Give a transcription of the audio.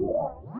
Yeah.